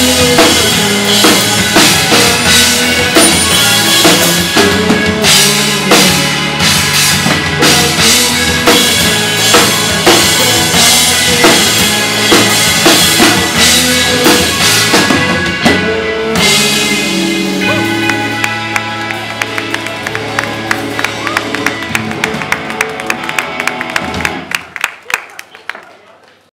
you.